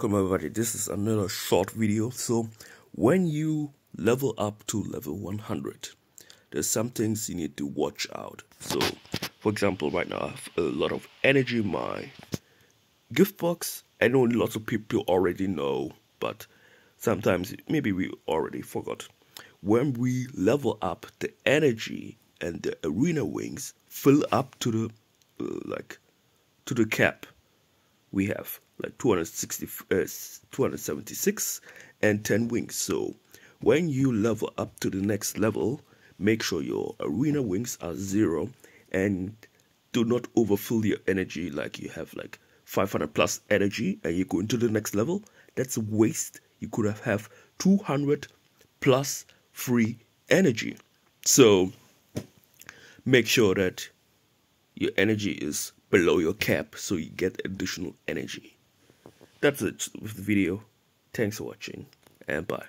Welcome everybody, this is another short video. So when you level up to level 100, there's some things you need to watch out. So for example, right now I have a lot of energy in my gift box. I know lots of people already know, but sometimes maybe we already forgot. When we level up, the energy and the arena wings fill up to the uh, like to the cap we have like 260 uh, 276 and 10 wings. So when you level up to the next level make sure your arena wings are zero and do not overfill your energy like you have like 500 plus energy and you go into the next level. That's a waste. You could have have 200 plus free energy. So make sure that your energy is below your cap so you get additional energy. That's it with the video. Thanks for watching and bye.